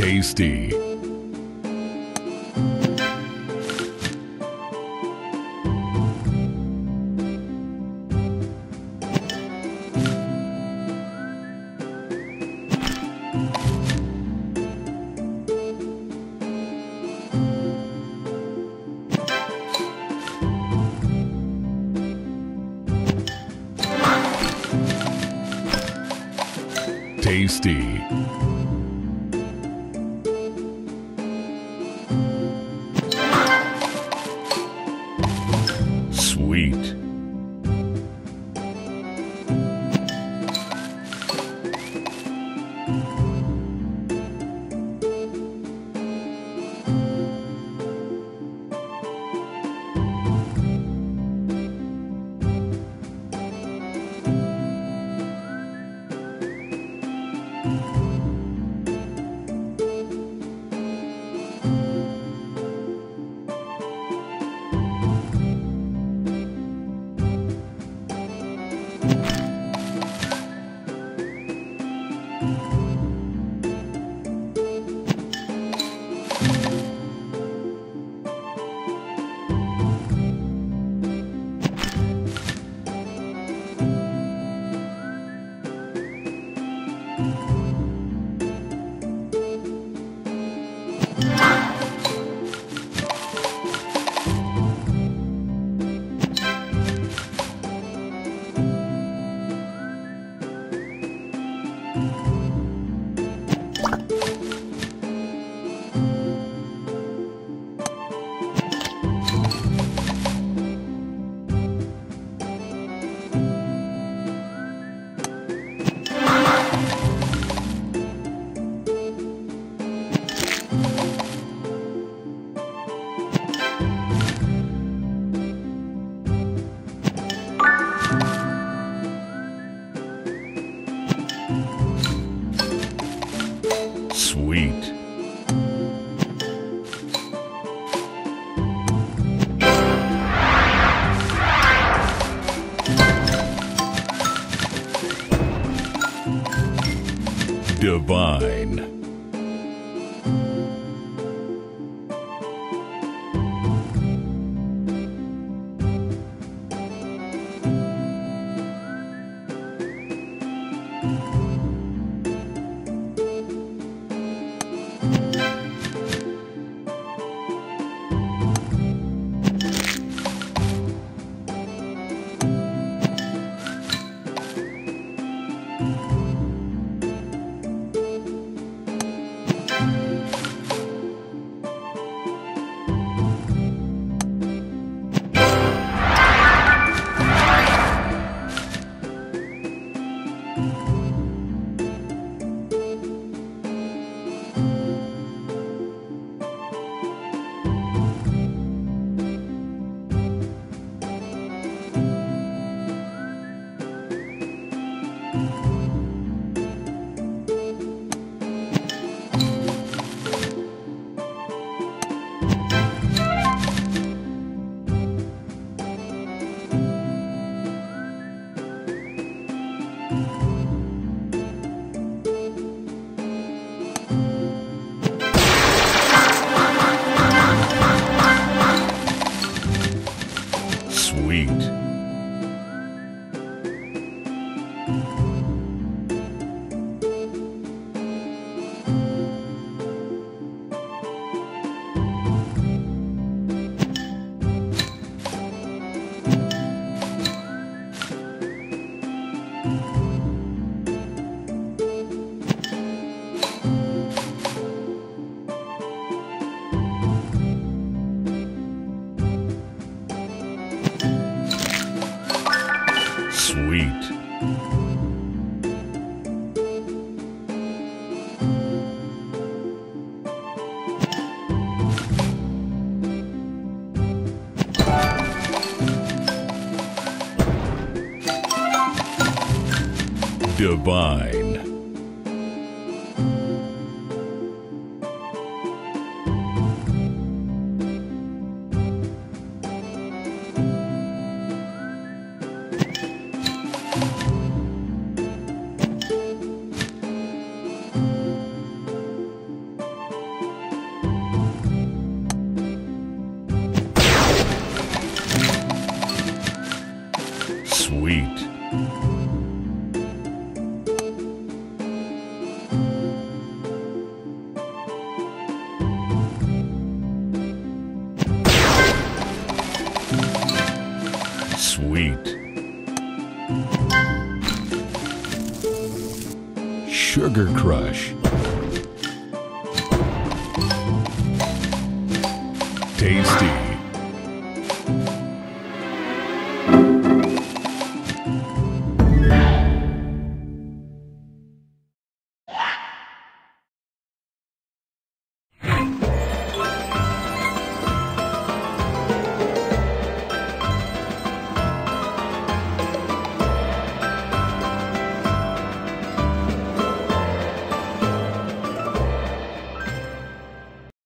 Tasty. Tasty. Sweet. Divine. Sweet. Divine. Sugar Crush. Tasty.